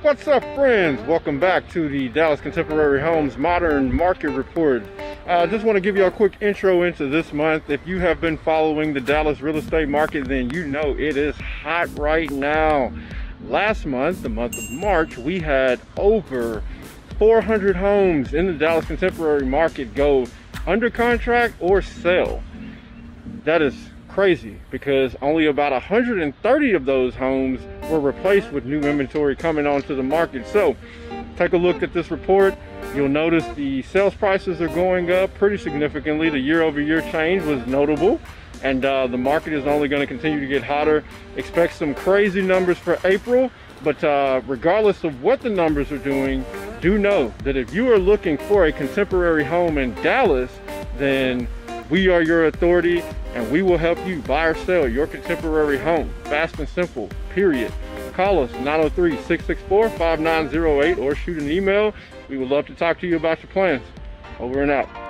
What's up friends? Welcome back to the Dallas Contemporary Homes Modern Market Report. I uh, just want to give you a quick intro into this month. If you have been following the Dallas real estate market, then you know it is hot right now. Last month, the month of March, we had over 400 homes in the Dallas Contemporary market go under contract or sell. That is crazy because only about 130 of those homes were replaced with new inventory coming onto the market. So take a look at this report. You'll notice the sales prices are going up pretty significantly. The year over year change was notable and uh, the market is only going to continue to get hotter. Expect some crazy numbers for April, but uh, regardless of what the numbers are doing, do know that if you are looking for a contemporary home in Dallas, then we are your authority and we will help you buy or sell your contemporary home. Fast and simple, period. Call us 903-664-5908 or shoot an email. We would love to talk to you about your plans. Over and out.